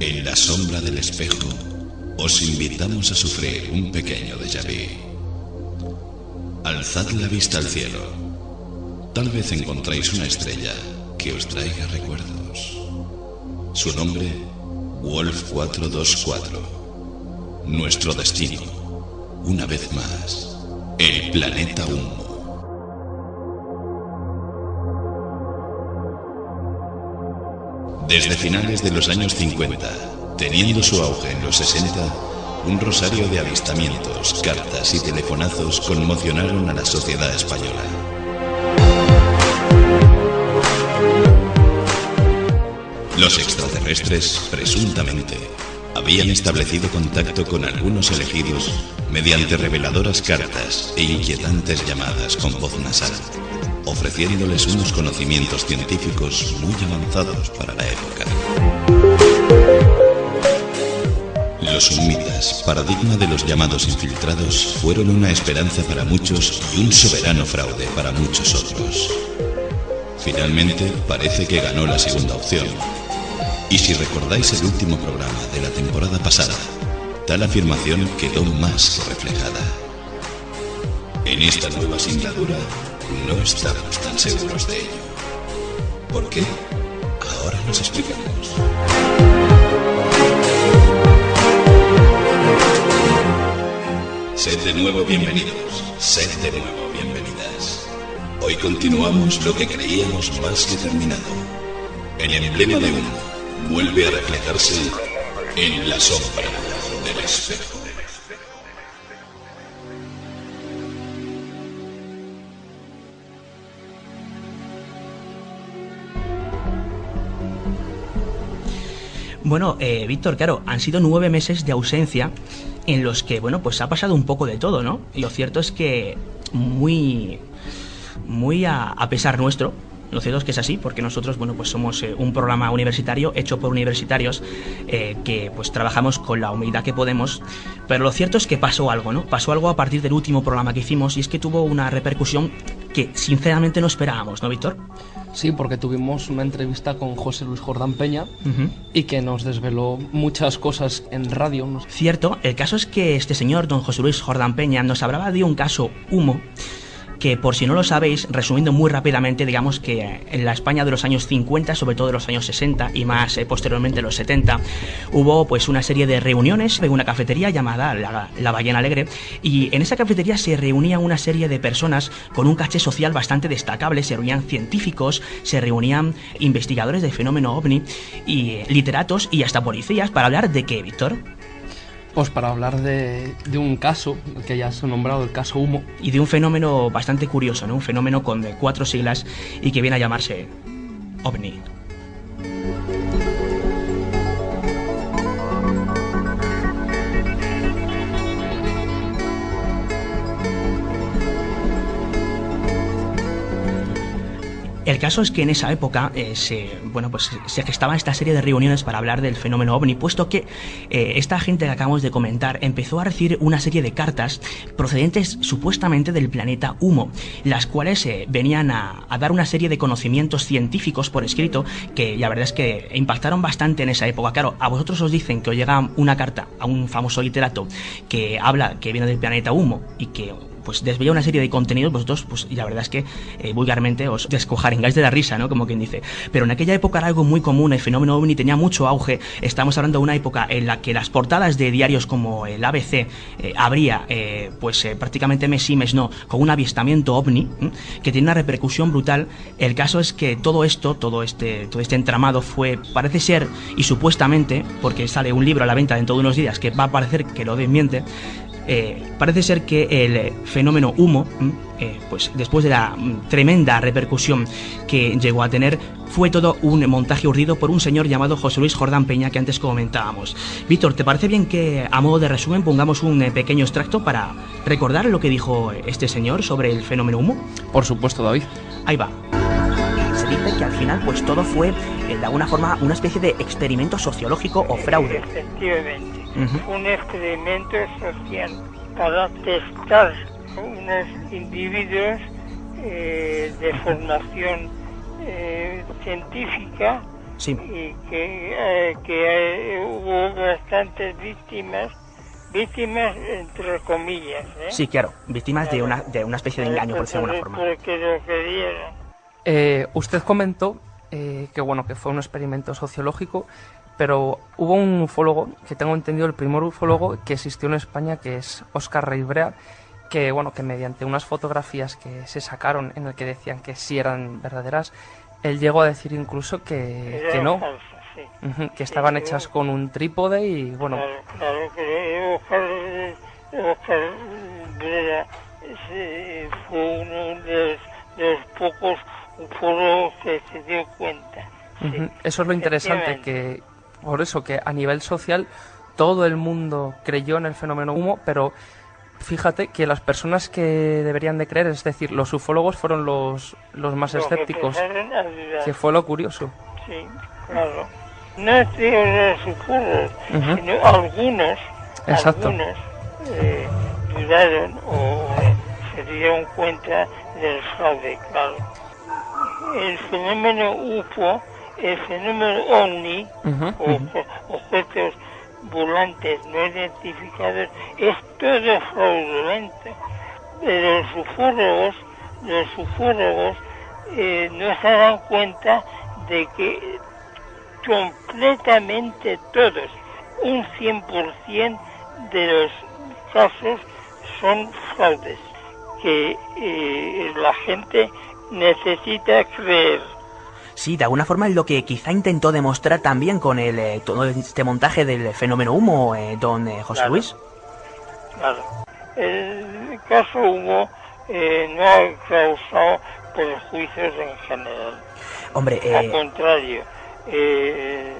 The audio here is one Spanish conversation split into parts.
En la sombra del espejo, os invitamos a sufrir un pequeño déjà vu. Alzad la vista al cielo. Tal vez encontréis una estrella que os traiga recuerdos. Su nombre, Wolf 424. Nuestro destino, una vez más, el planeta Humo. Desde finales de los años 50, teniendo su auge en los 60, un rosario de avistamientos, cartas y telefonazos conmocionaron a la sociedad española. Los extraterrestres, presuntamente, habían establecido contacto con algunos elegidos mediante reveladoras cartas e inquietantes llamadas con voz nasal, ofreciéndoles unos conocimientos científicos muy avanzados para la época. Los sumitas, paradigma de los llamados infiltrados, fueron una esperanza para muchos y un soberano fraude para muchos otros. Finalmente, parece que ganó la segunda opción. Y si recordáis el último programa de la temporada pasada, tal afirmación quedó más que reflejada. En esta nueva singladura, no estamos tan seguros de ello. ¿Por qué? Ahora nos explicamos. Sed de nuevo bienvenidos, sed de nuevo bienvenidas. Hoy continuamos lo que creíamos más que terminado. El emblema de uno vuelve a reflejarse en la sombra del espejo. Bueno, eh, Víctor, claro, han sido nueve meses de ausencia en los que, bueno, pues ha pasado un poco de todo, ¿no? Lo cierto es que muy, muy a pesar nuestro, lo cierto es que es así, porque nosotros, bueno, pues somos eh, un programa universitario hecho por universitarios eh, que pues trabajamos con la humildad que podemos, pero lo cierto es que pasó algo, ¿no? Pasó algo a partir del último programa que hicimos y es que tuvo una repercusión que sinceramente no esperábamos, ¿no, Víctor? Sí, porque tuvimos una entrevista con José Luis Jordán Peña y que nos desveló muchas cosas en radio. Cierto, el caso es que este señor, don José Luis Jordán Peña, nos hablaba de un caso humo que por si no lo sabéis, resumiendo muy rápidamente, digamos que en la España de los años 50, sobre todo de los años 60 y más eh, posteriormente los 70, hubo pues una serie de reuniones en una cafetería llamada La, La Ballena Alegre y en esa cafetería se reunían una serie de personas con un caché social bastante destacable, se reunían científicos, se reunían investigadores del fenómeno ovni y literatos y hasta policías para hablar de qué, Víctor? Pues para hablar de, un caso que ya se ha nombrado, el caso Humo, y de un fenómeno bastante curioso, ¿no? Un fenómeno con cuatro siglas y que viene a llamarse OVNI. El caso es que en esa época eh, se, bueno, pues, se gestaba esta serie de reuniones para hablar del fenómeno ovni, puesto que eh, esta gente que acabamos de comentar empezó a recibir una serie de cartas procedentes supuestamente del planeta Humo, las cuales eh, venían a, a dar una serie de conocimientos científicos por escrito que la verdad es que impactaron bastante en esa época. Claro, a vosotros os dicen que os llega una carta a un famoso literato que habla que viene del planeta Humo y que pues desvía una serie de contenidos, vosotros, pues y la verdad es que eh, vulgarmente os descojaringáis de la risa, ¿no? Como quien dice. Pero en aquella época era algo muy común, el fenómeno ovni tenía mucho auge. Estamos hablando de una época en la que las portadas de diarios como el ABC eh, habría, eh, pues eh, prácticamente mes sí, mes no, con un avistamiento ovni, que tiene una repercusión brutal. El caso es que todo esto, todo este, todo este entramado fue, parece ser, y supuestamente, porque sale un libro a la venta dentro de unos días que va a parecer que lo desmiente, eh, parece ser que el fenómeno humo, mm, eh, pues después de la mm, tremenda repercusión que llegó a tener, fue todo un montaje urdido por un señor llamado José Luis Jordán Peña que antes comentábamos. Víctor, ¿te parece bien que a modo de resumen pongamos un eh, pequeño extracto para recordar lo que dijo este señor sobre el fenómeno humo? por supuesto, David. Ahí va. Se dice que al final pues todo fue eh, de alguna forma una especie de experimento sociológico o fraude. Efectivamente, Un experimento social para testar unos individuos eh, de formación eh, científica Sí. y que, eh, que eh, hubo bastantes víctimas, víctimas entre comillas, ¿eh? Sí, claro, víctimas de una, de una especie de engaño, por decirlo de alguna forma. Porque lo querían. Eh, usted comentó eh, que bueno que fue un experimento sociológico, pero hubo un ufólogo que tengo entendido el primer ufólogo que existió en España que es Oscar Reibrea que bueno que mediante unas fotografías que se sacaron en el que decían que sí eran verdaderas él llegó a decir incluso que, que no que estaban hechas con un trípode y bueno Claro, claro que Oscar, Oscar Brera fue uno de los, de los pocos ufólogos que se dio cuenta. sí. Eso es lo interesante, que por eso que a nivel social todo el mundo creyó en el fenómeno humo, pero fíjate que las personas que deberían de creer, es decir, los ufólogos fueron los, los más Los escépticos, que fue lo curioso. Sí, claro. No es de los ufólogos, sino algunos, Exacto. algunos eh, dudaron o se dieron cuenta del fraude, claro. El fenómeno UFO, el fenómeno OVNI, o objetos volantes no identificados, es todo fraudulento. Pero los ufólogos, los ufólogos eh, no se dan cuenta de que completamente todos, un 100% de los casos son fraudes, que eh, la gente necesita creer. Sí, de alguna forma es lo que quizá intentó demostrar también con el, eh, todo este montaje del fenómeno humo, eh, don eh, José Claro. Luis. Claro. El caso Hugo eh, no ha causado perjuicios en general. Hombre, Al eh, contrario, eh,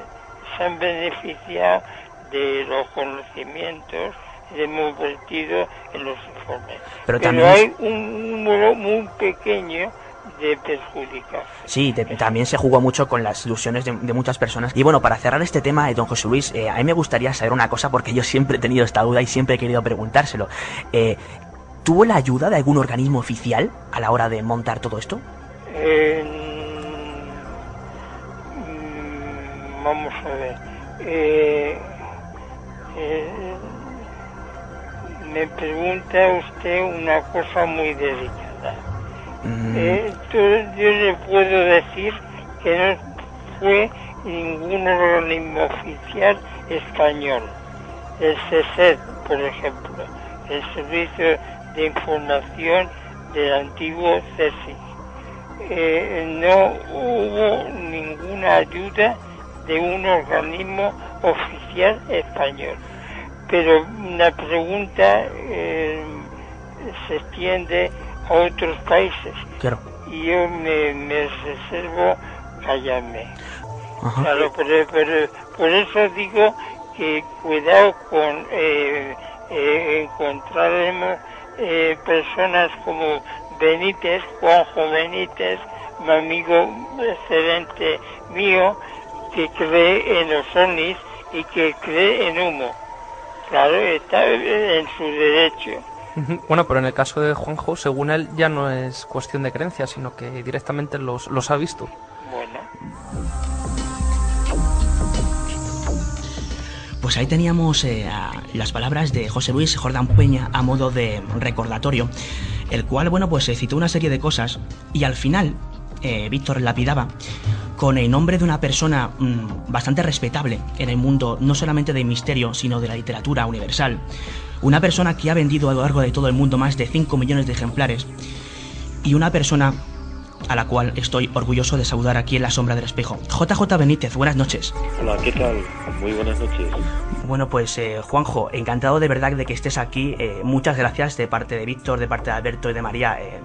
se han beneficiado de los conocimientos que hemos vertido en los informes. Pero también hay un número muy pequeño de perjudicados. sí, también se jugó mucho con las ilusiones de, de muchas personas. Y bueno, para cerrar este tema, eh, don José Luis, eh, a mí me gustaría saber una cosa porque yo siempre he tenido esta duda y siempre he querido preguntárselo. Eh, ¿Tuvo la ayuda de algún organismo oficial a la hora de montar todo esto? Eh, mm, vamos a ver. Me pregunta usted una cosa muy delicada. Eh, tú- yo le puedo decir que no fue ningún organismo oficial español. El CSED, por ejemplo, el Servicio de Información del antiguo CSIC. Eh, no hubo ninguna ayuda de un organismo oficial español. Pero la pregunta eh, se extiende a otros países claro. y yo me, me reservo callarme. Claro, pero, pero por eso digo que cuidado con eh, eh, encontraremos eh, personas como Benítez, Juanjo Benítez, mi amigo excelente mío, que cree en los ovnis y que cree en humo. Claro, está en su derecho. Bueno, pero en el caso de Juanjo, según él, ya no es cuestión de creencia, sino que directamente los, los ha visto. Bueno, Pues ahí teníamos eh, a- las palabras de José Luis Jordán Peña a modo de recordatorio, el cual, bueno, pues se citó una serie de cosas y al final eh, Víctor lapidaba con el nombre de una persona mm, bastante respetable en el mundo no solamente del misterio, sino de la literatura universal. Una persona que ha vendido a lo largo de todo el mundo más de 5 millones de ejemplares y una persona a la cual estoy orgulloso de saludar aquí en la sombra del espejo. JJ Benítez, buenas noches. Hola, ¿qué tal? Muy buenas noches. Bueno, pues eh, Juanjo, encantado de verdad de que estés aquí. Eh, muchas gracias de parte de Víctor, de parte de Alberto y de María, eh,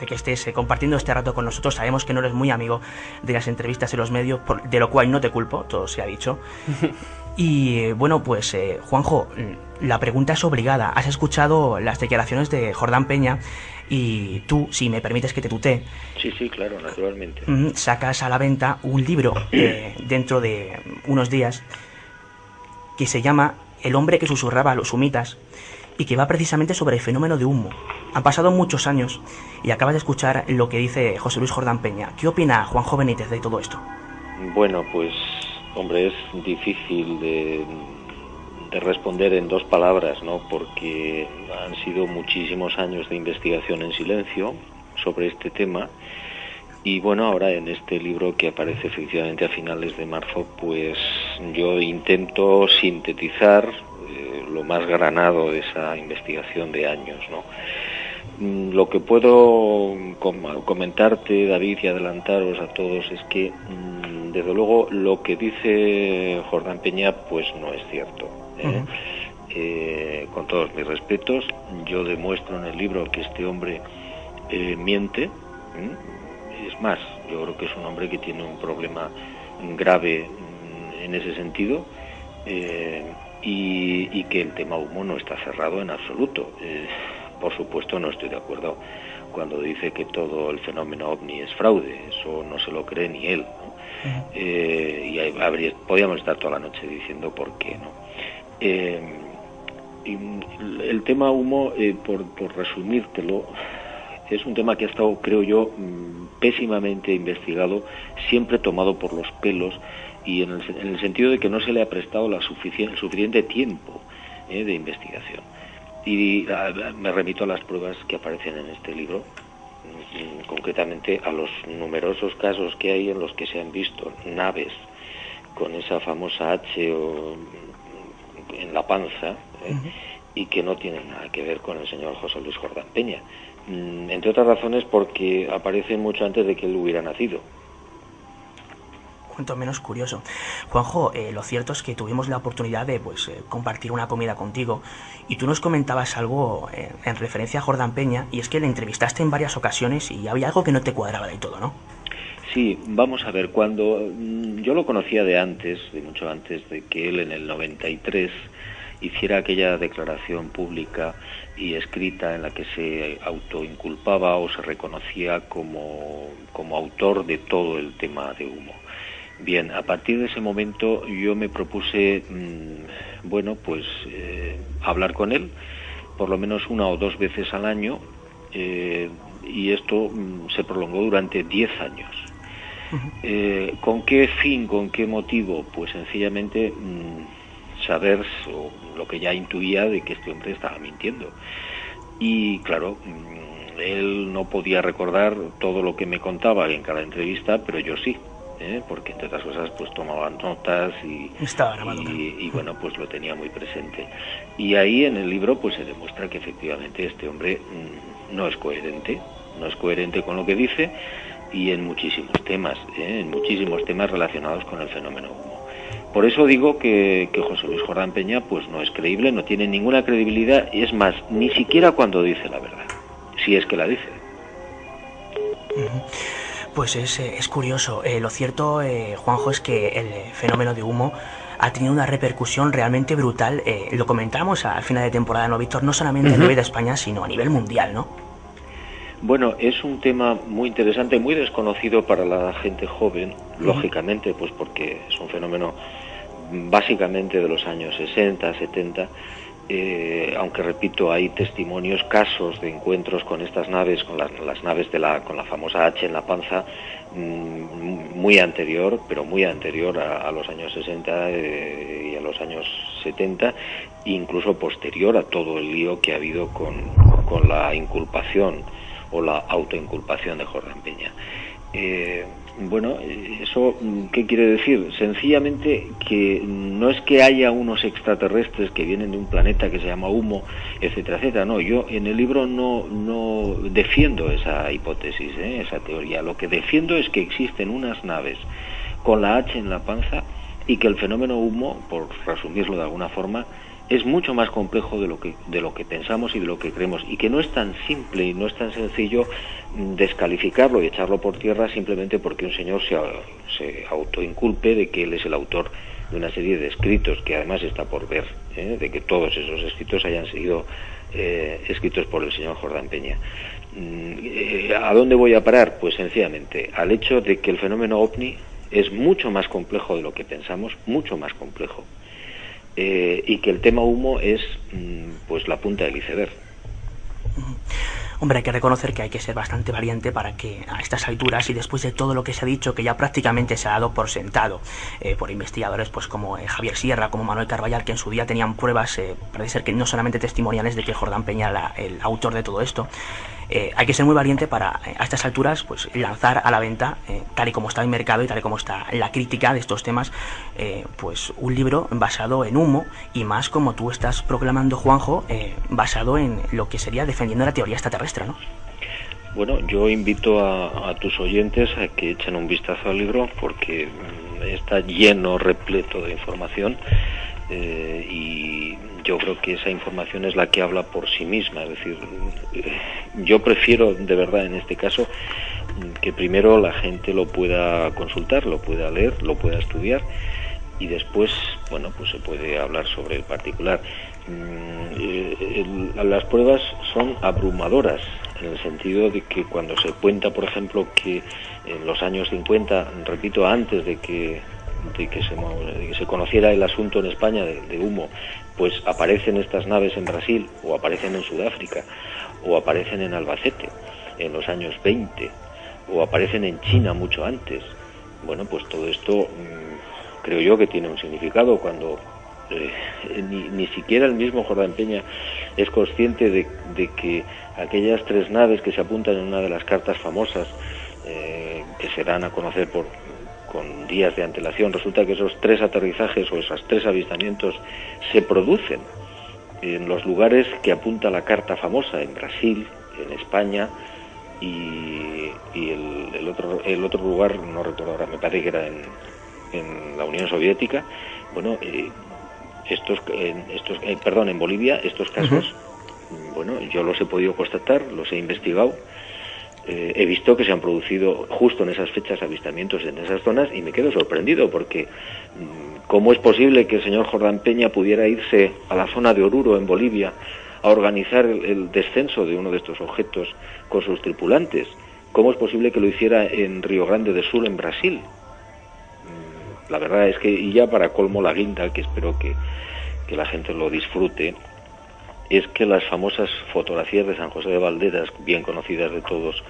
de que estés eh, compartiendo este rato con nosotros. Sabemos que no eres muy amigo de las entrevistas en los medios, por- de lo cual no te culpo, todo se ha dicho. Y eh, bueno, pues eh, Juanjo, mm, la pregunta es obligada. Has escuchado las declaraciones de Jordán Peña y tú, si me permites que te tutee, Sí, sí, claro, naturalmente. Mm, sacas a la venta un libro eh, dentro de unos días que se llama El hombre que susurraba a los humitas y que va precisamente sobre el fenómeno de humo. Han pasado muchos años y acabas de escuchar lo que dice José Luis Jordán Peña. ¿Qué opina Juanjo Benítez de todo esto? Bueno, pues, hombre, es difícil de, de responder en dos palabras, ¿no? Porque han sido muchísimos años de investigación en silencio sobre este tema. Y bueno, ahora en este libro que aparece efectivamente a finales de marzo, pues yo intento sintetizar eh, lo más granado de esa investigación de años, ¿no? Mm, Lo que puedo com- comentarte, David, y adelantaros a todos es que, mm, desde luego, lo que dice Jordán Peña, pues no es cierto. ¿eh? Eh, con todos mis respetos, yo demuestro en el libro que este hombre eh, miente. Es más, yo creo que es un hombre que tiene un problema grave mm, en ese sentido. eh, y, y que el tema humo no está cerrado en absoluto. Eh, por supuesto no estoy de acuerdo cuando dice que todo el fenómeno ovni es fraude, eso no se lo cree ni él. ¿no? Eh, y ahí habría- podríamos estar toda la noche diciendo por qué no. Eh, el tema humo, eh, por, por resumírtelo, es un tema que ha estado, creo yo, mm, pésimamente investigado, siempre tomado por los pelos y en el, en el sentido de que no se le ha prestado la suficien- el suficiente tiempo eh, de investigación. Y me remito a las pruebas que aparecen en este libro, mm, concretamente a los numerosos casos que hay en los que se han visto naves con esa famosa H o, mm, en la panza ¿eh? y que no tienen nada que ver con el señor José Luis Jordán Peña. Mm, Entre otras razones porque aparecen mucho antes de que él hubiera nacido. Cuanto menos curioso. Juanjo, eh, lo cierto es que tuvimos la oportunidad de pues, eh, compartir una comida contigo y tú nos comentabas algo eh, en referencia a Jordán Peña y es que le entrevistaste en varias ocasiones y había algo que no te cuadraba del todo, ¿no? Sí, vamos a ver, cuando mm, yo lo conocía de antes, de mucho antes de que él en el 93 hiciera aquella declaración pública y escrita en la que se autoinculpaba o se reconocía como, como autor de todo el tema de humo. Bien, a partir de ese momento yo me propuse, mm, bueno, pues eh, hablar con él por lo menos una o dos veces al año eh, y esto mm, se prolongó durante 10 años. Eh, ¿Con qué fin, con qué motivo? Pues sencillamente mm, saber o lo que ya intuía de que este hombre estaba mintiendo. Y claro, él no podía recordar todo lo que me contaba en cada entrevista, pero yo sí. ¿Eh? porque entre otras cosas pues tomaba notas y, y, y, bueno pues lo tenía muy presente. Y ahí en el libro pues se demuestra que efectivamente este hombre mm, no es coherente no es coherente con lo que dice y en muchísimos temas ¿eh? en muchísimos temas relacionados con el fenómeno humo. Por eso digo que, que José Luis Jordán Peña pues no es creíble no tiene ninguna credibilidad y es más ni siquiera cuando dice la verdad si es que la dice Pues es, eh, es curioso. Eh, lo cierto, eh, Juanjo, es que el fenómeno de humo ha tenido una repercusión realmente brutal. Eh, lo comentamos al final de temporada, ¿no, Víctor? No solamente a nivel de España, sino a nivel mundial, ¿no? Bueno, es un tema muy interesante, muy desconocido para la gente joven, lógicamente, pues porque es un fenómeno básicamente de los años 60, 70, eh, aunque repito, hay testimonios, casos de encuentros con estas naves, con las, naves de la, con la famosa H en la panza, mmm, muy anterior, pero muy anterior a, los años 60 eh, y a los años 70, incluso posterior a todo el lío que ha habido con, la inculpación o la autoinculpación de Jordán Peña. Eh, bueno, ¿eso qué quiere decir? Sencillamente que no es que haya unos extraterrestres que vienen de un planeta que se llama humo, etcétera, etcétera. No, yo en el libro no, no defiendo esa hipótesis, ¿eh? esa teoría. Lo que defiendo es que existen unas naves con la H en la panza y que el fenómeno humo, por resumirlo de alguna forma, es mucho más complejo de lo que de lo que pensamos y de lo que creemos y que no es tan simple y no es tan sencillo descalificarlo y echarlo por tierra simplemente porque un señor se, se autoinculpe de que él es el autor de una serie de escritos que además está por ver ¿eh? de que todos esos escritos hayan sido eh, escritos por el señor Jordán Peña eh, ¿a dónde voy a parar? pues sencillamente al hecho de que el fenómeno ovni es mucho más complejo de lo que pensamos mucho más complejo eh, y que el tema humo es mm, pues la punta del iceberg. Hombre, hay que reconocer que hay que ser bastante valiente para que a estas alturas y después de todo lo que se ha dicho, que ya prácticamente se ha dado por sentado eh, por investigadores pues como eh, Javier Sierra, como Manuel Carballal, que en su día tenían pruebas, parece ser que no solamente testimoniales de que Jordán Peña era el autor de todo esto, eh, hay que ser muy valiente para eh, a estas alturas pues lanzar a la venta eh, tal y como está el mercado y tal y como está la crítica de estos temas pues un libro basado en humo y más como tú estás proclamando Juanjo basado en lo que sería defendiendo la teoría extraterrestre ¿no? Bueno, yo invito a, tus oyentes a que echen un vistazo al libro porque mm, está lleno, repleto de información eh, y yo creo que esa información es la que habla por sí misma. Es decir, eh, yo prefiero de verdad en este caso que primero la gente lo pueda consultar, lo pueda leer, lo pueda estudiar y después, bueno, pues se puede hablar sobre el particular. Mm, eh, las pruebas son abrumadoras en el sentido de que cuando se cuenta, por ejemplo, que en los años 50, repito, antes de que de que se, que se conociera el asunto en España de, humo, pues aparecen estas naves en Brasil o aparecen en Sudáfrica o aparecen en Albacete en los años 20 o aparecen en China mucho antes. Bueno, pues todo esto mm, creo yo que tiene un significado cuando eh, ni, ni, siquiera el mismo Jordán Peña es consciente de, de, que aquellas tres naves que se apuntan en una de las cartas famosas eh, que se dan a conocer por, con días de antelación. Resulta que esos tres aterrizajes o esos tres avistamientos se producen en los lugares que apunta la carta famosa, en Brasil, en España y, el, otro, el otro lugar, no recuerdo ahora, me parece que era en, en la Unión Soviética. Bueno, eh, estos, estos eh, perdón, en Bolivia, estos casos, bueno, yo los he podido constatar, los he investigado eh, he visto que se han producido justo en esas fechas avistamientos en esas zonas y me quedo sorprendido porque mm, ¿cómo es posible que el señor Jordán Peña pudiera irse a la zona de Oruro en Bolivia a organizar el, descenso de uno de estos objetos con sus tripulantes? ¿Cómo es posible que lo hiciera en Río Grande del Sur, en Brasil? Mm, la verdad es que, y ya para colmo la guinda, que espero que, que la gente lo disfrute, es que las famosas fotografías de San José de Valderas, bien conocidas de todos,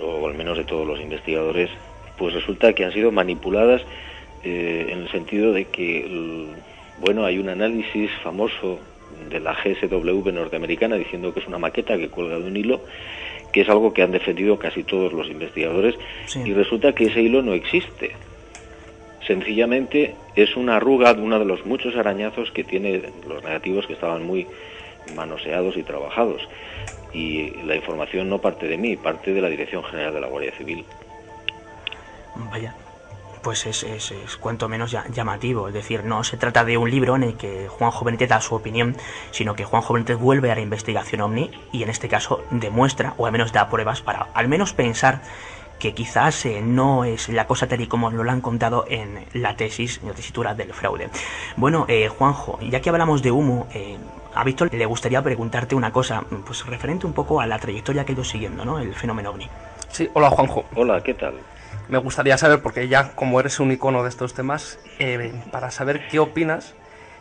o al menos de todos los investigadores, pues resulta que han sido manipuladas eh, en el sentido de que, bueno, hay un análisis famoso de la GSW norteamericana diciendo que es una maqueta que cuelga de un hilo, que es algo que han defendido casi todos los investigadores, y resulta que ese hilo no existe. Sencillamente es una arruga de uno de los muchos arañazos que tiene los negativos que estaban muy manoseados y trabajados. Y la información no parte de mí, parte de la Dirección General de la Guardia Civil. Vaya, pues es, cuanto menos llamativo. Es decir, no se trata de un libro en el que Juan Benítez da su opinión, sino que Juan Benítez vuelve a la investigación OVNI y en este caso demuestra, o al menos da pruebas para al menos pensar que quizás eh, no es la cosa tal y como lo han contado en la tesis, en la tesitura del fraude. Bueno, eh, Juanjo, ya que hablamos de humo, eh, a Víctor le gustaría preguntarte una cosa, pues referente un poco a la trayectoria que ha ido siguiendo, ¿no? El fenómeno ovni. Sí, hola Juanjo. Hola, ¿qué tal? Me gustaría saber, porque ya como eres un icono de estos temas, eh, para saber qué opinas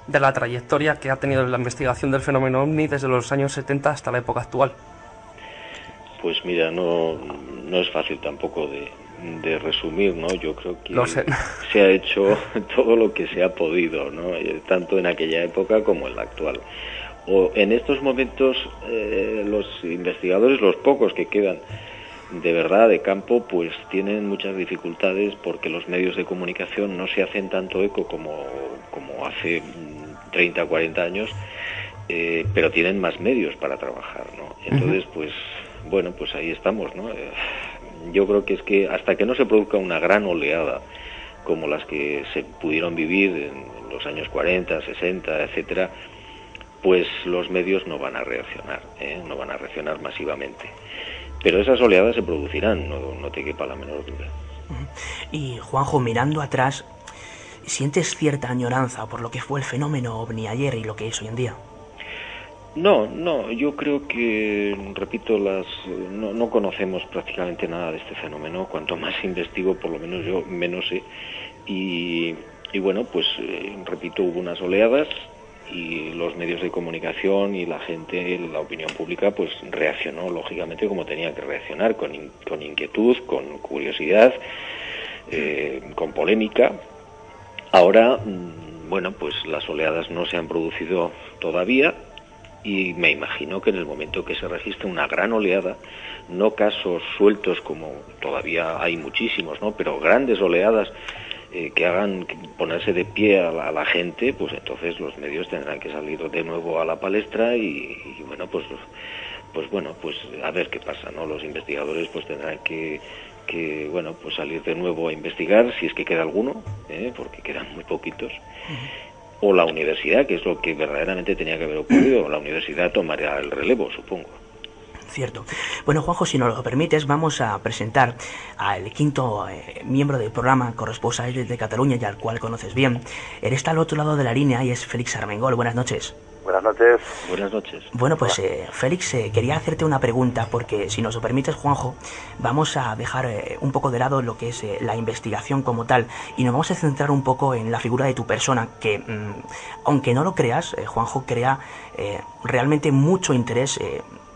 de la trayectoria que ha tenido la investigación del fenómeno ovni desde los años 70 hasta la época actual. Pues mira, no, no es fácil tampoco de, de resumir, ¿no? Yo creo que se ha hecho todo lo que se ha podido, ¿no? Eh, tanto en aquella época como en la actual. O en estos momentos eh, los investigadores, los pocos que quedan de verdad de campo, pues tienen muchas dificultades porque los medios de comunicación no se hacen tanto eco como, como hace 30 o 40 años, eh, pero tienen más medios para trabajar, ¿no? Entonces, pues bueno, pues ahí estamos, ¿no? yo creo que es que hasta que no se produzca una gran oleada como las que se pudieron vivir en los años 40, 60, etcétera, pues los medios no van a reaccionar, ¿eh? no van a reaccionar masivamente. Pero esas oleadas se producirán, no, no te quepa la menor duda. Y Juanjo, mirando atrás, ¿sientes cierta añoranza por lo que fue el fenómeno ovni ayer y lo que es hoy en día? No, no, yo creo que, repito, las, no, conocemos prácticamente nada de este fenómeno. Cuanto más investigo, por lo menos yo menos sé. Y, bueno, pues, eh, repito, hubo unas oleadas y los medios de comunicación y la gente, la opinión pública, pues reaccionó lógicamente como tenía que reaccionar, con, con inquietud, con curiosidad, eh, con polémica. Ahora, mm, bueno, pues las oleadas no se han producido todavía y me imagino que en el momento que se registre una gran oleada, no casos sueltos como todavía hay muchísimos, ¿no? pero grandes oleadas eh, que hagan ponerse de pie a la, gente, pues entonces los medios tendrán que salir de nuevo a la palestra y, bueno, pues pues bueno, pues a ver qué pasa, ¿no? Los investigadores pues tendrán que, que bueno, pues salir de nuevo a investigar si es que queda alguno, ¿eh? porque quedan muy poquitos. O la universidad, que es lo que verdaderamente tenía que haber ocurrido, la universidad tomaría el relevo, supongo. Cierto. Bueno, Juanjo, si nos lo permites, vamos a presentar al quinto eh, miembro del programa, corresponsal de Cataluña y al cual conoces bien. Él está al otro lado de la línea y es Félix Armengol. Buenas noches. Buenas noches. Buenas noches. Bueno, pues eh, Félix, eh, quería hacerte una pregunta porque si nos lo permites, Juanjo, vamos a dejar un poco de lado lo que es la investigación como tal y nos vamos a centrar un poco en la figura de tu persona que, mm, aunque no lo creas, Juanjo crea realmente mucho interés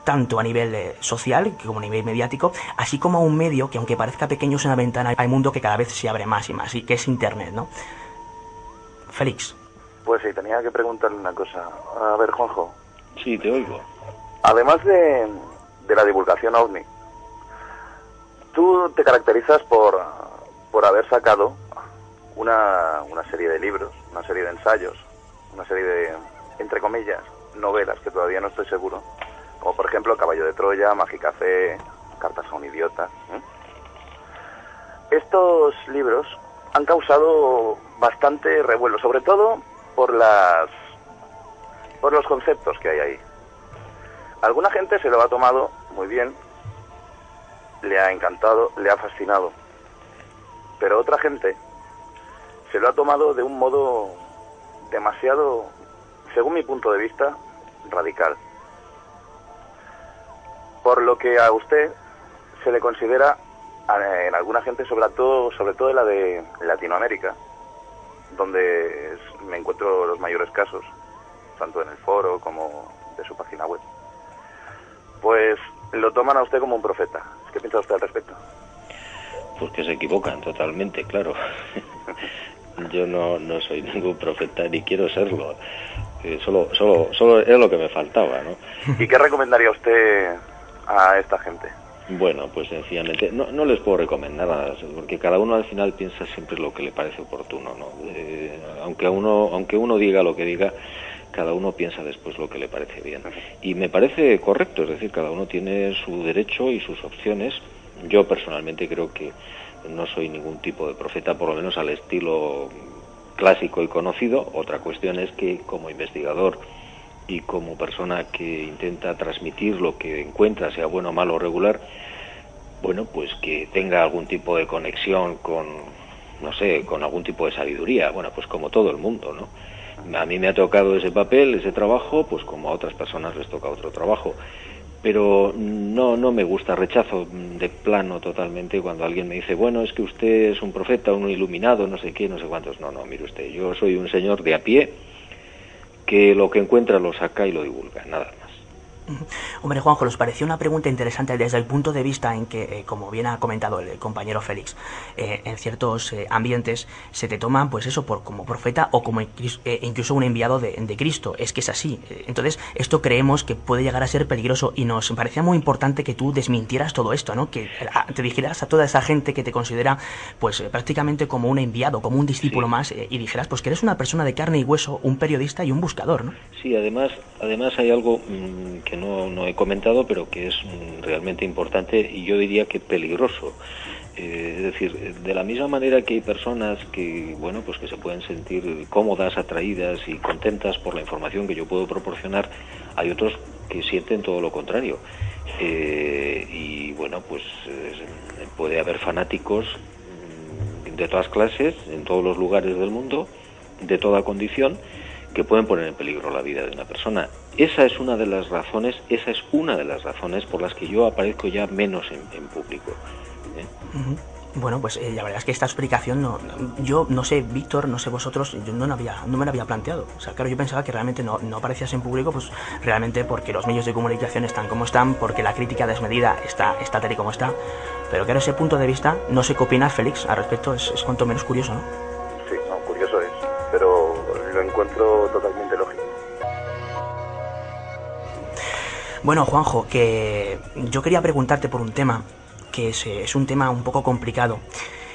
tanto a nivel eh, social como a nivel mediático, así como a un medio que aunque parezca pequeño es una ventana al mundo que cada vez se abre más y más, y que es Internet, ¿no? Félix. Pues sí, tenía que preguntarle una cosa. A ver, Juanjo. Sí, te oigo. Además de, de la divulgación OVNI, tú te caracterizas por, por haber sacado una, una serie de libros, una serie de ensayos, una serie de, entre comillas, novelas, que todavía no estoy seguro, como por ejemplo Caballo de Troya, Magicafé, Cartas a un idiota. Estos libros han causado bastante revuelo, sobre todo por las por los conceptos que hay ahí. Alguna gente se lo ha tomado muy bien, le ha encantado, le ha fascinado, pero otra gente se lo ha tomado de un modo demasiado, según mi punto de vista, radical por lo que a usted se le considera en alguna gente, sobre todo, sobre todo la de Latinoamérica, donde me encuentro los mayores casos, tanto en el foro como de su página web. Pues lo toman a usted como un profeta. ¿Qué piensa usted al respecto? Pues que se equivocan totalmente, claro. Yo no, no soy ningún profeta ni quiero serlo. Eh, solo, solo, solo es lo que me faltaba, ¿no? ¿Y qué recomendaría usted a esta gente? Bueno, pues sencillamente, no, no les puedo recomendar nada, porque cada uno al final piensa siempre lo que le parece oportuno, ¿no? Eh, aunque, uno, aunque uno diga lo que diga, cada uno piensa después lo que le parece bien. Y me parece correcto, es decir, cada uno tiene su derecho y sus opciones. Yo personalmente creo que no soy ningún tipo de profeta, por lo menos al estilo clásico y conocido. Otra cuestión es que como investigador y como persona que intenta transmitir lo que encuentra, sea bueno, malo o regular, bueno, pues que tenga algún tipo de conexión con, no sé, con algún tipo de sabiduría, bueno, pues como todo el mundo, ¿no? A mí me ha tocado ese papel, ese trabajo, pues como a otras personas les toca otro trabajo. Pero no, no me gusta, rechazo de plano totalmente cuando alguien me dice, bueno, es que usted es un profeta, un iluminado, no sé qué, no sé cuántos. No, no, mire usted, yo soy un señor de a pie, que lo que encuentra lo saca y lo divulga, nada. Hombre, Juanjo, nos pareció una pregunta interesante desde el punto de vista en que, eh, como bien ha comentado el, compañero Félix, eh, en ciertos eh, ambientes se te toma, pues eso, por como profeta o como incluso un enviado de, Cristo. Es que es así. Entonces, esto creemos que puede llegar a ser peligroso y nos parecía muy importante que tú desmintieras todo esto, ¿no? Que te dijeras a toda esa gente que te considera, pues prácticamente como un enviado, como un discípulo más, y dijeras, pues que eres una persona de carne y hueso, un periodista y un buscador, ¿no? Sí, además, además hay algo mm, que no, no, he comentado, pero que es realmente importante y yo diría que peligroso. Eh, es decir, de la misma manera que hay personas que, bueno, pues que se pueden sentir cómodas, atraídas y contentas por la información que yo puedo proporcionar, hay otros que sienten todo lo contrario. Eh, y bueno, pues puede haber fanáticos mm, de todas clases, en todos los lugares del mundo, de toda condición, que pueden poner en peligro la vida de una persona. Esa es una de las razones, esa es una de las razones por las que yo aparezco ya menos en, público. ¿eh? Bueno, pues eh, la verdad es que esta explicación no, yo no sé, Víctor, no sé vosotros, yo no, había, no me la había planteado. O sea, claro, yo pensaba que realmente no, no aparecías en público, pues realmente porque los medios de comunicación están como están, porque la crítica desmedida está, está tal y como está. Pero claro, ese punto de vista, no sé qué opina Félix al respecto, es, es cuanto menos curioso, ¿no? Sí, no, curioso es, pero encuentro totalmente lógico. Bueno, Juanjo, que yo quería preguntarte por un tema que es, un tema un poco complicado.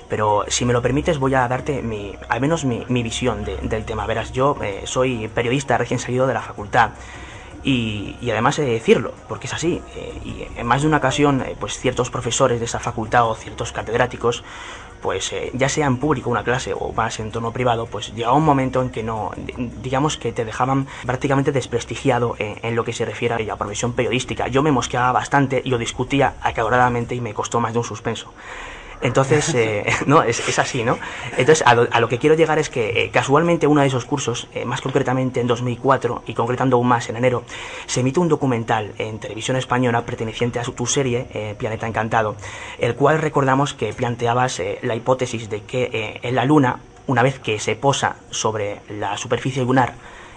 Pero si me lo permites voy a darte mi, al menos mi, visión del tema. Verás, yo eh, soy periodista recién salido de la facultad y, además he de decirlo, porque es así. Eh, y en más de una ocasión, eh, pues ciertos profesores de esa facultad o ciertos catedráticos, pues ya sea en público una clase o más en tono privado, pues llegaba un momento en que no, digamos que te dejaban prácticamente desprestigiado en, lo que se refiere a la profesión periodística. Yo me mosqueaba bastante y lo discutía acaloradamente y me costó más de un suspenso. Entonces, eh, no, es, así, ¿no? Entonces, a lo, que quiero llegar es que eh, casualmente uno de esos cursos, eh, más concretamente en 2004 y concretando aún más en enero, se emite un documental en televisión española perteneciente a su, tu serie, Planeta Encantado, el cual recordamos que planteabas la hipótesis de que en la Luna, una vez que se posa sobre la superficie lunar,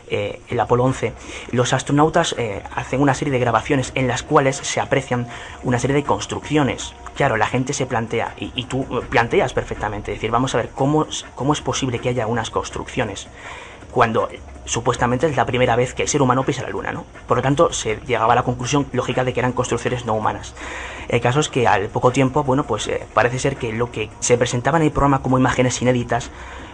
el Apolo 11, los astronautas hacen una serie de grabaciones en las cuales se aprecian una serie de construcciones claro, la gente se plantea, y, tú planteas perfectamente, decir, vamos a ver cómo, cómo es posible que haya unas construcciones cuando supuestamente es la primera vez que el ser humano pisa la luna, ¿no? Por lo tanto, se llegaba a la conclusión lógica de que eran construcciones no humanas. El caso es que al poco tiempo, bueno, pues eh, parece ser que lo que se presentaba en el programa como imágenes inéditas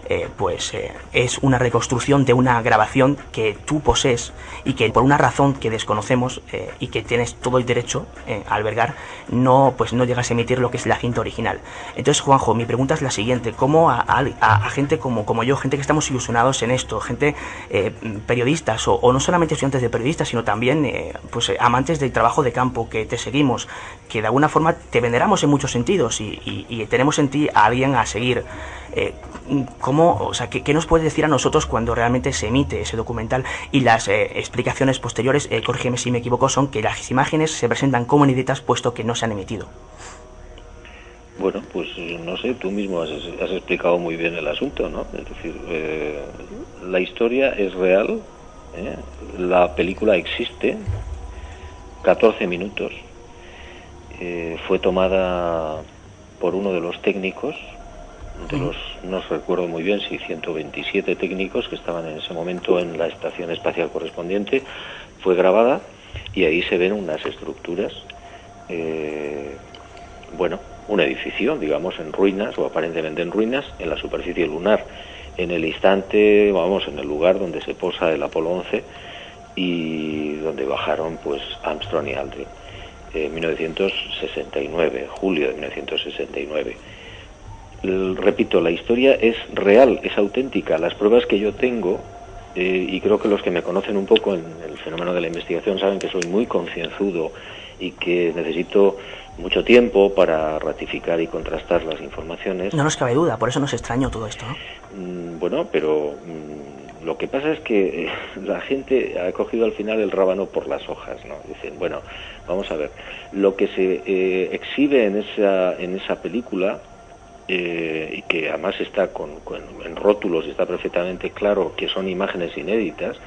eh, pues eh, es una reconstrucción de una grabación que tú posees y que por una razón que desconocemos eh, y que tienes todo el derecho a albergar, no, pues no llegas a emitir lo que es la cinta original. Entonces, Juanjo, mi pregunta es la siguiente, ¿cómo a, gente como, como yo, gente que estamos ilusionados en esto, gente periodistas o, no solamente estudiantes de periodistas, sino también pues amantes del trabajo de campo, que te seguimos, que de alguna forma te veneramos en muchos sentidos y, y tenemos en ti a alguien a seguir, ¿cómo, o sea, ¿qué, nos puedes decir a nosotros cuando realmente se emite ese documental? Y las eh, explicaciones posteriores, eh, corrígeme si me equivoco, son que las imágenes se presentan como inéditas puesto que no se han emitido. Bueno, pues no sé, tú mismo has, explicado muy bien el asunto, ¿no? Es decir, eh, la historia es real, ¿eh? la película existe, 14 minutos, fue tomada por uno de los técnicos de los, no recuerdo muy bien si 127 técnicos que estaban en ese momento en la estación espacial correspondiente, fue grabada y ahí se ven unas estructuras, eh, bueno, un edificio, digamos, en ruinas o aparentemente en ruinas en la superficie lunar, en el instante, vamos, en el lugar donde se posa el Apolo 11 y donde bajaron pues Armstrong y Aldrin. En 1969, julio de 1969 repito, la historia es real, es auténtica. Las pruebas que yo tengo, eh, y creo que los que me conocen un poco en el fenómeno de la investigación saben que soy muy concienzudo y que necesito mucho tiempo para ratificar y contrastar las informaciones. No nos cabe duda, por eso nos extraño todo esto. Mm, bueno, pero mm, lo que pasa es que eh, la gente ha cogido al final el rábano por las hojas, ¿no? Dicen, bueno, vamos a ver, lo que se eh, exhibe en esa, en esa película eh, y que además está con, en rótulos y está perfectamente claro que son imágenes inéditas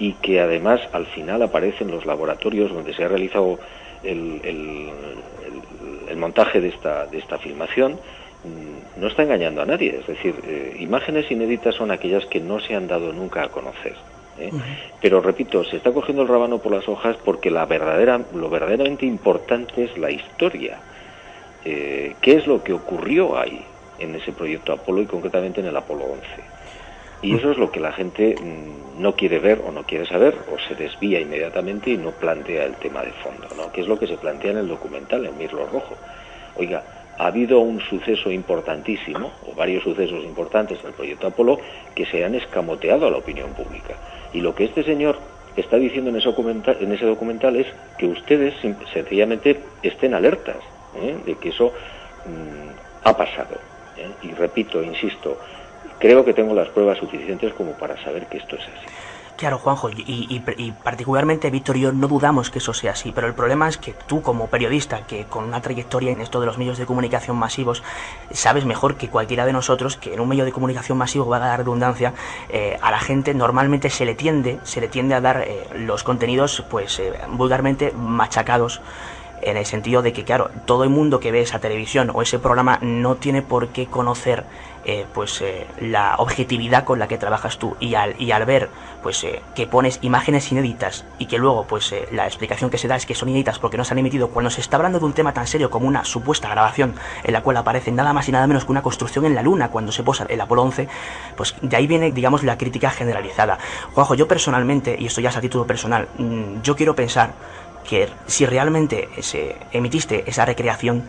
y que además al final aparecen los laboratorios donde se ha realizado el, el, montaje de esta, de esta filmación, mm, no está engañando a nadie. Es decir, eh, imágenes inéditas son aquellas que no se han dado nunca a conocer. ¿eh? Pero repito, se está cogiendo el rábano por las hojas porque la verdadera, lo verdaderamente importante es la historia eh, qué es lo que ocurrió ahí en ese proyecto Apolo y concretamente en el Apolo 11. Y eso es lo que la gente mm, no quiere ver o no quiere saber o se desvía inmediatamente y no plantea el tema de fondo, ¿no? que es lo que se plantea en el documental, en Mirlo Rojo. Oiga, ha habido un suceso importantísimo, o varios sucesos importantes en el proyecto Apolo, que se han escamoteado a la opinión pública. Y lo que este señor está diciendo en ese documental, en ese documental es que ustedes sencillamente estén alertas ¿eh? de que eso mm, ha pasado. ¿eh? Y repito, insisto, creo que tengo las pruebas suficientes como para saber que esto es así. Claro, Juanjo, y, particularmente Víctor y yo no dudamos que eso sea así, pero el problema es que tú como periodista, que con una trayectoria en esto de los medios de comunicación masivos, sabes mejor que cualquiera de nosotros que en un medio de comunicación masivo, va a dar redundancia, eh, a la gente normalmente se le tiende, se le tiende a dar los contenidos, pues eh, vulgarmente machacados en el sentido de que, claro, todo el mundo que ve esa televisión o ese programa no tiene por qué conocer eh, pues eh, la objetividad con la que trabajas tú. Y al, y al ver pues eh, que pones imágenes inéditas y que luego pues la explicación que se da es que son inéditas porque no se han emitido cuando se está hablando de un tema tan serio como una supuesta grabación en la cual aparece nada más y nada menos que una construcción en la luna cuando se posa el Apolo 11 pues de ahí viene digamos la crítica generalizada. Juanjo yo personalmente y esto ya es a título personal mm, yo quiero pensar que si realmente se emitiste esa recreación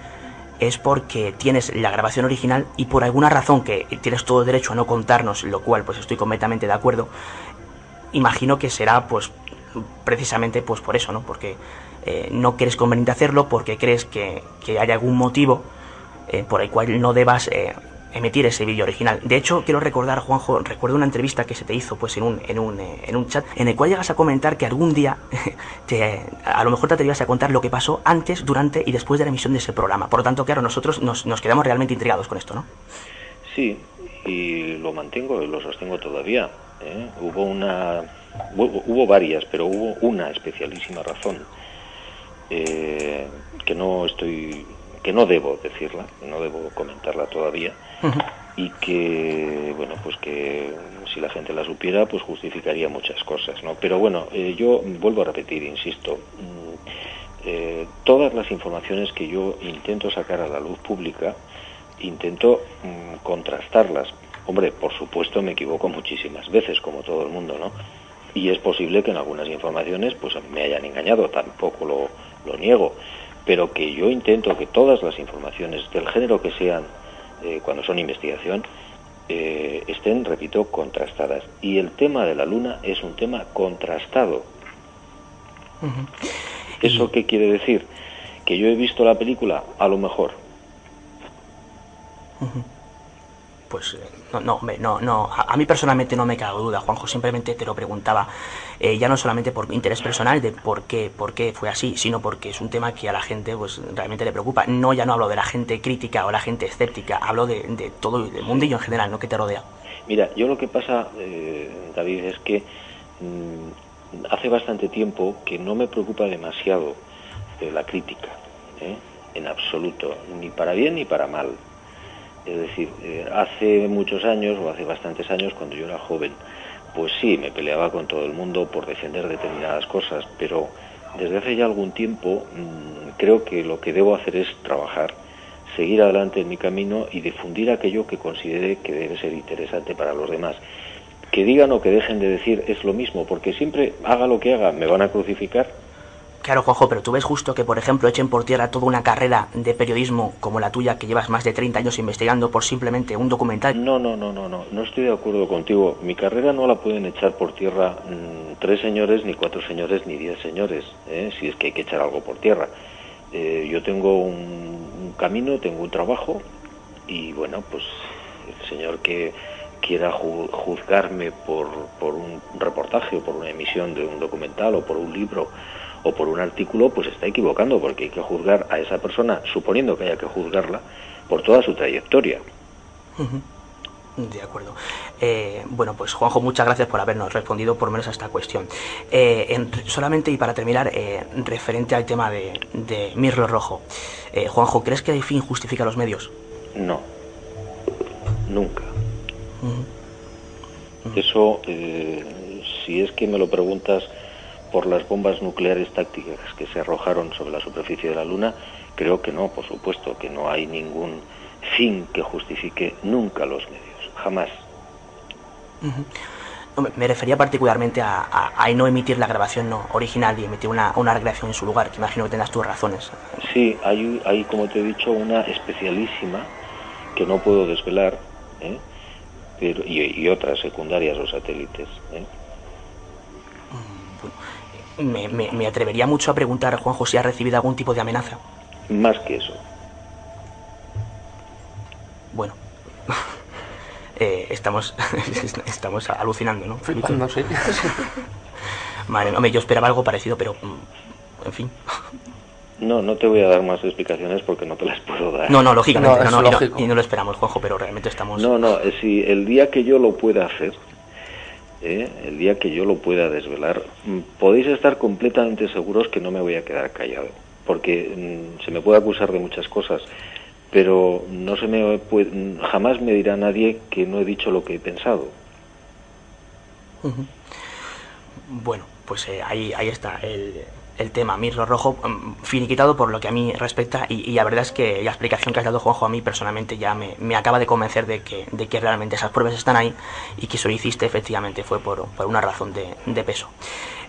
es porque tienes la grabación original y por alguna razón que tienes todo derecho a no contarnos, lo cual pues estoy completamente de acuerdo, imagino que será pues precisamente pues por eso, ¿no? Porque eh, no crees conveniente hacerlo, porque crees que, que hay algún motivo eh, por el cual no debas eh, emitir ese vídeo original. De hecho, quiero recordar, Juanjo, recuerdo una entrevista que se te hizo pues en un, en un, eh, en un chat en el cual llegas a comentar que algún día te, a lo mejor te atrevías a contar lo que pasó antes, durante y después de la emisión de ese programa. Por lo tanto, claro, nosotros nos, nos quedamos realmente intrigados con esto, ¿no? Sí, y lo mantengo y lo sostengo todavía. ¿eh? Hubo una, hubo, varias, pero hubo una especialísima razón eh, que no estoy que no debo decirla, no debo comentarla todavía, y que, bueno, pues que si la gente la supiera, pues justificaría muchas cosas, ¿no? Pero bueno, eh, yo vuelvo a repetir, insisto, mm, eh, todas las informaciones que yo intento sacar a la luz pública, intento mm, contrastarlas. Hombre, por supuesto me equivoco muchísimas veces, como todo el mundo, ¿no? Y es posible que en algunas informaciones pues me hayan engañado, tampoco lo, lo niego pero que yo intento que todas las informaciones del género que sean, eh, cuando son investigación, eh, estén, repito, contrastadas. Y el tema de la luna es un tema contrastado. ¿Eso qué quiere decir? Que yo he visto la película, a lo mejor pues eh, no, no, no, no, a, mí personalmente no me cago duda, Juanjo, simplemente te lo preguntaba, eh, ya no solamente por interés personal de por qué, por qué fue así, sino porque es un tema que a la gente pues realmente le preocupa. No, ya no hablo de la gente crítica o la gente escéptica, hablo de, todo el mundillo en general, ¿no? Que te rodea. Mira, yo lo que pasa, eh, David, es que mm, hace bastante tiempo que no me preocupa demasiado la crítica, en absoluto, ni para bien ni para mal. Es decir, eh, hace muchos años, o hace bastantes años, cuando yo era joven, pues sí, me peleaba con todo el mundo por defender determinadas cosas, pero desde hace ya algún tiempo mm, creo que lo que debo hacer es trabajar, seguir adelante en mi camino y difundir aquello que considere que debe ser interesante para los demás. Que digan o que dejen de decir es lo mismo, porque siempre haga lo que haga, me van a crucificar, Claro, Juanjo, pero tú ves justo que, por ejemplo, echen por tierra toda una carrera de periodismo como la tuya, que llevas más de 30 años investigando por simplemente un documental. No, no, no, no, no, no estoy de acuerdo contigo. Mi carrera no la pueden echar por tierra mm, tres señores, ni cuatro señores, ni diez señores, ¿eh? si es que hay que echar algo por tierra. Eh, yo tengo un, camino, tengo un trabajo, y bueno, pues el señor que quiera juzgarme por, por un reportaje o por una emisión de un documental o por un libro o por un artículo, pues está equivocando, porque hay que juzgar a esa persona, suponiendo que haya que juzgarla, por toda su trayectoria. De acuerdo. Eh, bueno, pues Juanjo, muchas gracias por habernos respondido por menos a esta cuestión. Eh, solamente y para terminar, eh, referente al tema de, de Mirlo Rojo. Juanjo, ¿crees que el fin justifica los medios? No, nunca. Eso, si es que me lo preguntas por las bombas nucleares tácticas que se arrojaron sobre la superficie de la Luna, creo que no, por supuesto, que no hay ningún fin que justifique nunca los medios, jamás. me refería particularmente a, no emitir la grabación no, original y emitir una, una recreación en su lugar, que imagino que tengas tus razones. Sí, hay, hay, como te he dicho, una especialísima que no puedo desvelar, ¿eh? Pero, y, otras secundarias o satélites. ¿eh? Me, atrevería mucho a preguntar a Juanjo si ha recibido algún tipo de amenaza. Más que eso. Bueno. eh, estamos, estamos alucinando, ¿no? Flipando, sí. Madre, hombre, yo esperaba algo parecido, pero mm, en fin. No, no te voy a dar más explicaciones porque no te las puedo dar. No, no, lógicamente, No, no, no, y no- lógico. y no lo esperamos, Juanjo, pero realmente estamos... No, no, eh, si el día que yo lo pueda hacer, eh, el día que yo lo pueda desvelar, mm, podéis estar completamente seguros que no me voy a quedar callado, porque mm, se me puede acusar de muchas cosas, pero no se me jamás me dirá nadie que no he dicho lo que he pensado. Bueno, pues eh, ahí, ahí está el, el tema Mirlo Rojo, mm, finiquitado por lo que a mí respecta y, la verdad es que la explicación que has dado Juanjo a mí personalmente ya me, me acaba de convencer de que, de que realmente esas pruebas están ahí y que eso lo hiciste efectivamente fue por, por una razón de, de peso.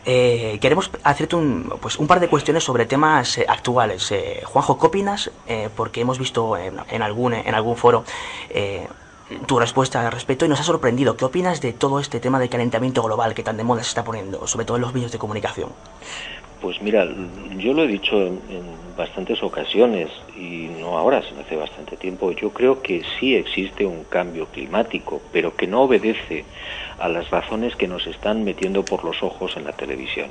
Eh, queremos hacerte un, pues, un par de cuestiones sobre temas eh, actuales. Eh, Juanjo, ¿qué opinas? Porque hemos visto en, algún, en algún foro tu respuesta al respecto y nos ha sorprendido. ¿Qué opinas de todo este tema del calentamiento global que tan de moda se está poniendo, sobre todo en los medios de comunicación? Pues mira, yo lo he dicho en, bastantes ocasiones y no ahora, sino hace bastante tiempo. Yo creo que sí existe un cambio climático, pero que no obedece a las razones que nos están metiendo por los ojos en la televisión.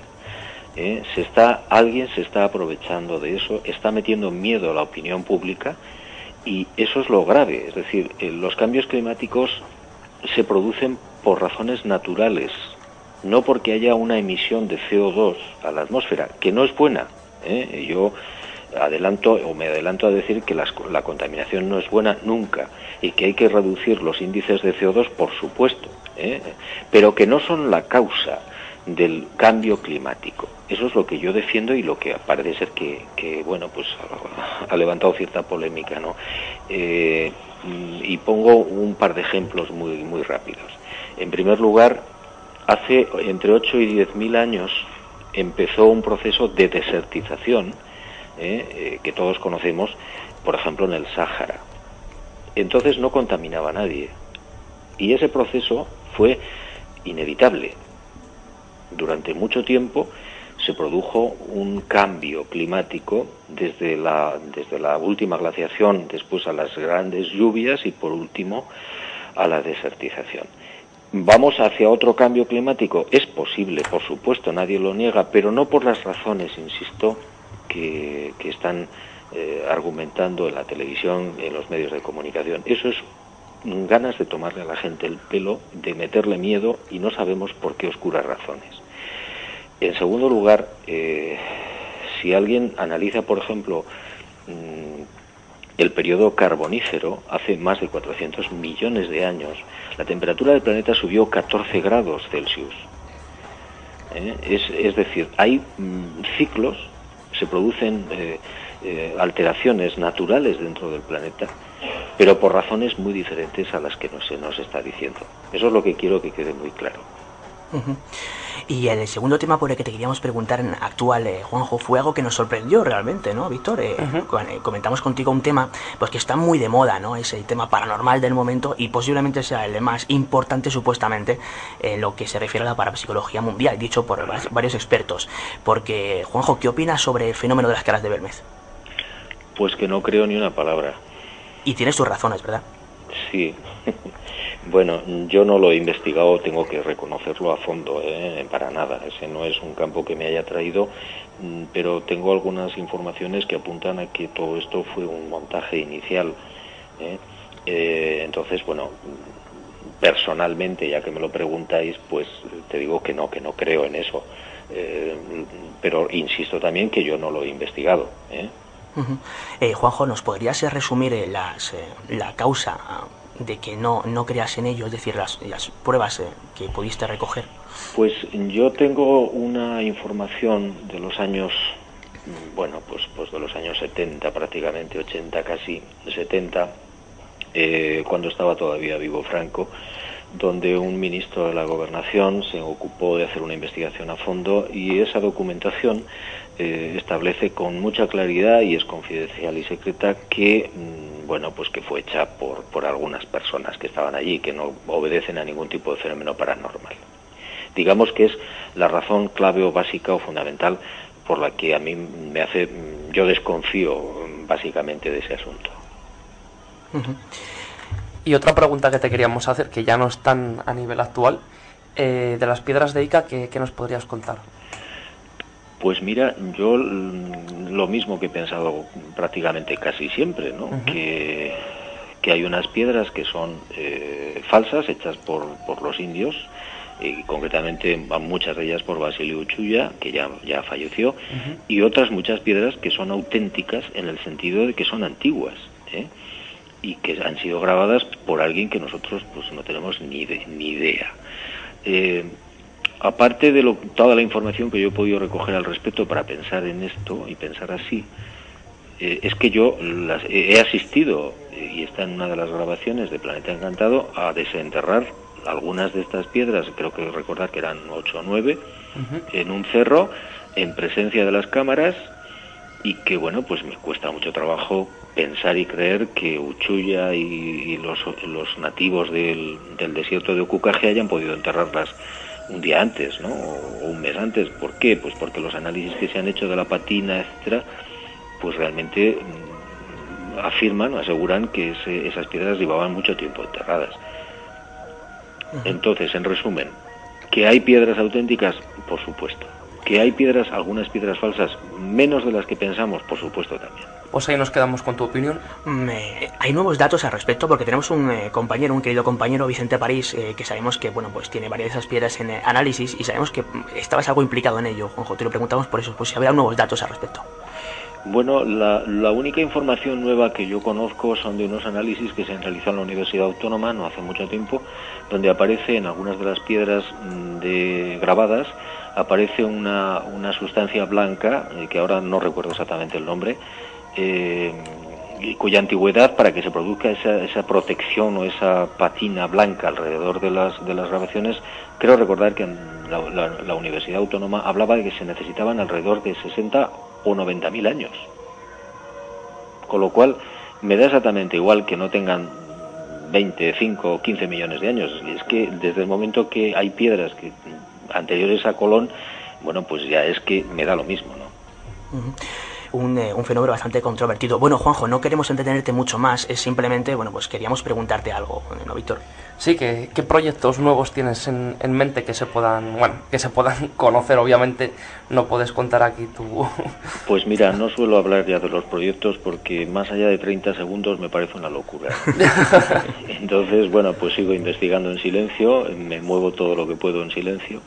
¿eh? Se está, alguien se está aprovechando de eso, está metiendo miedo a la opinión pública y eso es lo grave. Es decir, eh, los cambios climáticos se producen por razones naturales, no porque haya una emisión de CO2 a la atmósfera, que no es buena. ¿eh? Yo adelanto o me adelanto a decir que las- la contaminación no es buena nunca y que hay que reducir los índices de CO2, por supuesto, ¿eh? pero que no son la causa del cambio climático. Eso es lo que yo defiendo y lo que parece ser que, que, bueno, pues ha, levantado cierta polémica, ¿no? Eh, y pongo un par de ejemplos muy, muy rápidos. En primer lugar, hace entre 8 y 10 mil años empezó un proceso de desertización ¿eh? Eh, que todos conocemos, por ejemplo, en el Sáhara. Entonces no contaminaba a nadie. Y ese proceso fue inevitable. Durante mucho tiempo se produjo un cambio climático desde la, desde la última glaciación, después a las grandes lluvias y por último a la desertización. ¿Vamos hacia otro cambio climático? Es posible, por supuesto, nadie lo niega, pero no por las razones, insisto, que, están eh, argumentando en la televisión, en los medios de comunicación. Eso es ganas de tomarle a la gente el pelo, de meterle miedo y no sabemos por qué oscuras razones. En segundo lugar, eh, si alguien analiza, por ejemplo, mm, el periodo carbonífero, hace más de 400 millones de años, la temperatura del planeta subió 14 grados Celsius. ¿Eh? Es, decir, hay mm, ciclos, se producen eh, eh, alteraciones naturales dentro del planeta, pero por razones muy diferentes a las que no se nos está diciendo. Eso es lo que quiero que quede muy claro. Y el segundo tema por el que te queríamos preguntar en actual, eh, Juanjo, fue algo que nos sorprendió realmente, ¿no, Víctor? Eh, con- eh, comentamos contigo un tema pues que está muy de moda, ¿no? Es el tema paranormal del momento y posiblemente sea el más importante supuestamente en lo que se refiere a la parapsicología mundial, dicho por va- varios expertos. Porque, Juanjo, ¿qué opinas sobre el fenómeno de las caras de Belmez? Pues que no creo ni una palabra. Y tienes tus razones, ¿verdad? Sí. Bueno, yo no lo he investigado, tengo que reconocerlo a fondo, ¿eh? para nada. Ese no es un campo que me haya traído, mm, pero tengo algunas informaciones que apuntan a que todo esto fue un montaje inicial. ¿eh? Eh, entonces, bueno, personalmente, ya que me lo preguntáis, pues te digo que no, que no creo en eso. Eh, pero insisto también que yo no lo he investigado. Eh, Juanjo, ¿nos podrías resumir las, la causa de que no, no creas en ello, es decir, las, las pruebas eh, que pudiste recoger? Pues yo tengo una información de los años, bueno, pues, pues de los años 70 prácticamente, 80 casi, 70, eh, cuando estaba todavía vivo Franco, donde un ministro de la gobernación se ocupó de hacer una investigación a fondo y esa documentación eh, establece con mucha claridad y es confidencial y secreta que mm, bueno pues que fue hecha por, por algunas personas que estaban allí que no obedecen a ningún tipo de fenómeno paranormal digamos que es la razón clave o básica o fundamental por la que a mí me hace yo desconfío mm, básicamente de ese asunto. Y otra pregunta que te queríamos hacer, que ya no están a nivel actual, eh, de las piedras de Ica, ¿qué, nos podrías contar? Pues mira, yo lo mismo que he pensado prácticamente casi siempre, ¿no? que, que, hay unas piedras que son eh, falsas, hechas por, por los indios, y concretamente muchas de ellas por Basilio Uchuya, que ya, ya falleció, y otras muchas piedras que son auténticas en el sentido de que son antiguas. ¿eh? y que han sido grabadas por alguien que nosotros pues no tenemos ni, ni idea. Eh, aparte de toda la información que yo he podido recoger al respecto para pensar en esto y pensar así, eh, es que yo he asistido, eh, y está en una de las grabaciones de Planeta Encantado, a desenterrar algunas de estas piedras, creo que recordar que eran 8 o 9, en un cerro, en presencia de las cámaras, y que bueno, pues me cuesta mucho trabajo pensar y creer que Uchuya y, los, los, nativos del, desierto de Okukaje hayan podido enterrarlas un día antes, ¿no? O, un mes antes. ¿Por qué? Pues porque los análisis que se han hecho de la patina, etcétera, pues realmente mm, afirman, aseguran que esas piedras llevaban mucho tiempo enterradas. Entonces, en resumen, que hay piedras auténticas, por supuesto. Que hay piedras, algunas piedras falsas, menos de las que pensamos, por supuesto también. Pues ahí nos quedamos con tu opinión. Mm, eh, hay nuevos datos al respecto porque tenemos un eh, compañero, un querido compañero, Vicente París, eh, que sabemos que bueno pues tiene varias de esas piedras en análisis y sabemos que mm, estabas algo implicado en ello, Juanjo. Te lo preguntamos por eso, pues si había nuevos datos al respecto. Bueno, la, la, única información nueva que yo conozco son de unos análisis que se han realizado en la Universidad Autónoma no hace mucho tiempo, donde aparece en algunas de las piedras mm, de grabadas aparece una, una sustancia blanca, que ahora no recuerdo exactamente el nombre, eh, cuya antigüedad para que se produzca esa, esa, protección o esa patina blanca alrededor de las, de las grabaciones, creo recordar que la, la, Universidad Autónoma hablaba de que se necesitaban alrededor de 60 o 90 mil años. Con lo cual, me da exactamente igual que no tengan 20, 5 o 15 millones de años. Es que desde el momento que hay piedras que anteriores a Colón, bueno, pues ya es que me da lo mismo, ¿no? Eh, un, fenómeno bastante controvertido. Bueno, Juanjo, no queremos entretenerte mucho más, es simplemente, bueno, pues queríamos preguntarte algo, ¿no, Víctor? Sí, ¿qué, ¿qué, proyectos nuevos tienes en, en, mente que se puedan, bueno, que se puedan conocer? Obviamente no puedes contar aquí tu... Pues mira, no suelo hablar ya de los proyectos porque más allá de 30 segundos me parece una locura. Entonces, bueno, pues sigo investigando en silencio, me muevo todo lo que puedo en silencio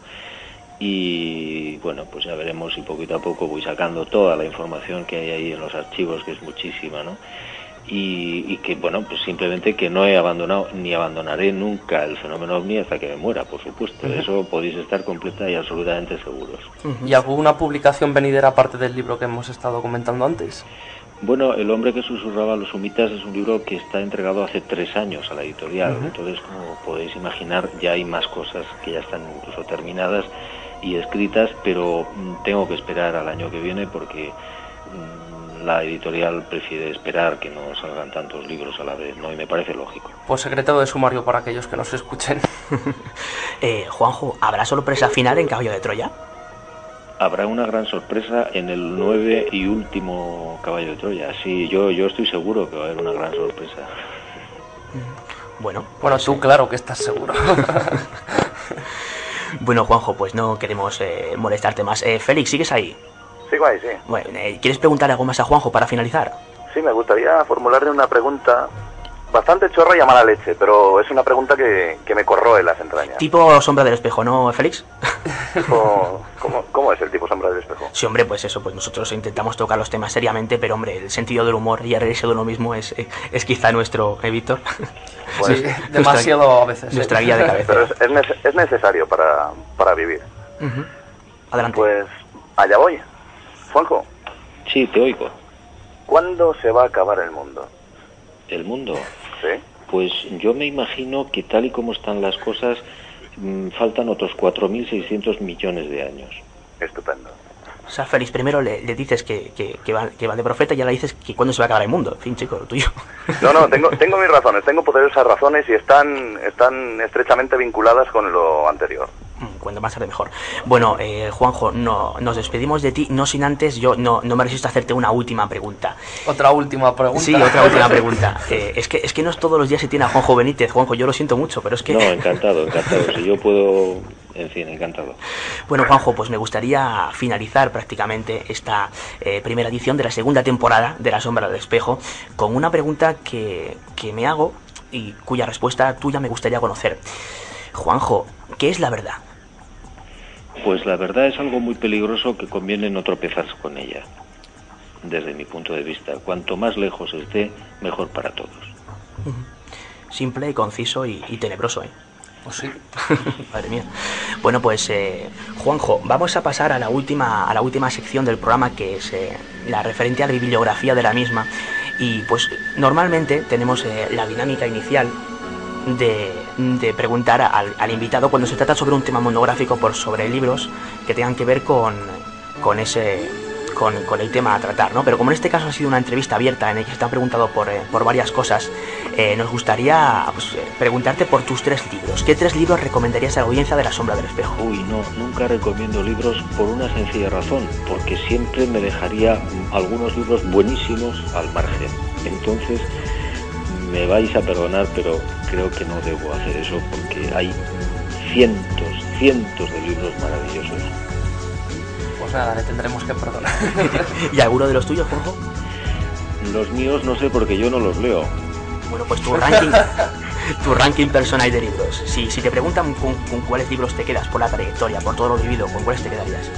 y bueno, pues ya veremos si poquito a poco voy sacando toda la información que hay ahí en los archivos, que es muchísima, ¿no? Y, que bueno, pues simplemente que no he abandonado ni abandonaré nunca el fenómeno ovni hasta que me muera, por supuesto. De eso podéis estar completa y absolutamente seguros. ¿Y alguna publicación venidera aparte del libro que hemos estado comentando antes? Bueno, El hombre que susurraba a los humitas es un libro que está entregado hace tres años a la editorial, entonces como podéis imaginar ya hay más cosas que ya están incluso terminadas y escritas, pero mm, tengo que esperar al año que viene porque mm, la editorial prefiere esperar que no salgan tantos libros a la vez, ¿no? Y me parece lógico. Pues secreto de sumario para aquellos que nos escuchen. eh, Juanjo, ¿habrá sorpresa final en Caballo de Troya? Habrá una gran sorpresa en el nueve y último Caballo de Troya. Sí, yo, yo estoy seguro que va a haber una gran sorpresa. Bueno, bueno, tú claro que estás seguro. Bueno, Juanjo, pues no queremos eh, molestarte más. Eh, Félix, ¿sigues ahí? Sigo ahí, sí. Bueno, eh, ¿quieres preguntar algo más a Juanjo para finalizar? Sí, me gustaría formularle una pregunta bastante chorra y a mala leche, pero es una pregunta que, me corroe las entrañas. Tipo sombra del espejo, ¿no, Félix? ¿Cómo, es el tipo sombra del espejo? Sí, hombre, pues eso, pues nosotros intentamos tocar los temas seriamente, pero hombre, el sentido del humor y el reírse de uno mismo es, es quizá nuestro, ¿eh, Víctor? Pues, sí, demasiado a veces. Nuestra guía de cabeza. Pero es, necesario para, para vivir. Adelante. Pues allá voy. Juanjo. Sí, te oigo. ¿Cuándo se va a acabar el mundo? ¿El mundo? Sí. Pues yo me imagino que tal y como están las cosas, mm, faltan otros 4.600 millones de años. Estupendo. O sea, Félix, primero le, dices que, que, va, que, va, de profeta y ya le dices que cuándo se va a acabar el mundo. En fin, chico, lo tuyo. No, no, tengo, mis razones, tengo poderosas razones y están, están estrechamente vinculadas con lo anterior. Mm, Cuanto más tarde mejor. Bueno, eh, Juanjo, no, nos despedimos de ti, no sin antes, yo no, no me resisto a hacerte una última pregunta. Otra última pregunta. Sí, otra última pregunta. Eh, es, que, es que no es todos los días se tiene a Juanjo Benítez, Juanjo, yo lo siento mucho, pero es que... No, encantado, encantado. Si yo puedo, en fin, encantado. Bueno, Juanjo, pues me gustaría finalizar prácticamente esta eh, primera edición de la segunda temporada de La Sombra del Espejo con una pregunta que, que me hago y cuya respuesta tuya me gustaría conocer. Juanjo, ¿qué es la verdad? Pues la verdad es algo muy peligroso que conviene no tropezarse con ella, desde mi punto de vista. Cuanto más lejos esté, mejor para todos. Simple, conciso y, y tenebroso, ¿eh? Pues sí. Madre mía. Bueno, pues eh, Juanjo, vamos a pasar a la última a la última sección del programa que es eh, la referente a la bibliografía de la misma y pues normalmente tenemos eh, la dinámica inicial de, de preguntar al, al invitado cuando se trata sobre un tema monográfico por sobre libros que tengan que ver con, con ese con, el tema a tratar, ¿no? Pero como en este caso ha sido una entrevista abierta en el que se te han preguntado por, eh, por varias cosas, eh, nos gustaría pues, eh, preguntarte por tus tres libros. ¿Qué tres libros recomendarías a la audiencia de La Sombra del Espejo? Uy, no, nunca recomiendo libros por una sencilla razón, porque siempre me dejaría algunos libros buenísimos al margen. Entonces, me vais a perdonar, pero creo que no debo hacer eso porque hay cientos, cientos de libros maravillosos. Pues nada, le tendremos que perdonar. ¿Y alguno de los tuyos, Juanjo? Los míos no sé porque yo no los leo. Bueno, pues tu ranking, tu ranking personal de libros. Si, si te preguntan con, con cuáles libros te quedas por la trayectoria, por todo lo vivido, ¿con cuáles te quedarías?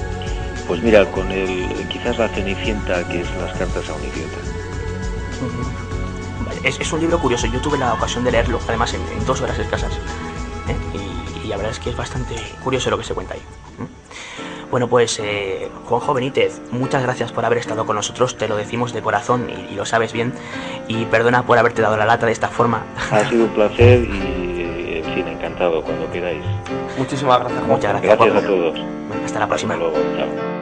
Pues mira, con el quizás la Cenicienta, que es las cartas a un idiota. Vale, Es, es un libro curioso, yo tuve la ocasión de leerlo, además en, en dos horas escasas. ¿eh? Y, y la verdad es que es bastante curioso lo que se cuenta ahí. ¿eh? Bueno, pues eh, Juanjo Benítez, muchas gracias por haber estado con nosotros, te lo decimos de corazón y, y lo sabes bien. Y perdona por haberte dado la lata de esta forma. Ha sido un placer y, en fin, encantado cuando queráis. Muchísimas gracias. Muchas gracias, Gracias a todos. Hasta la próxima. Hasta luego. Chao.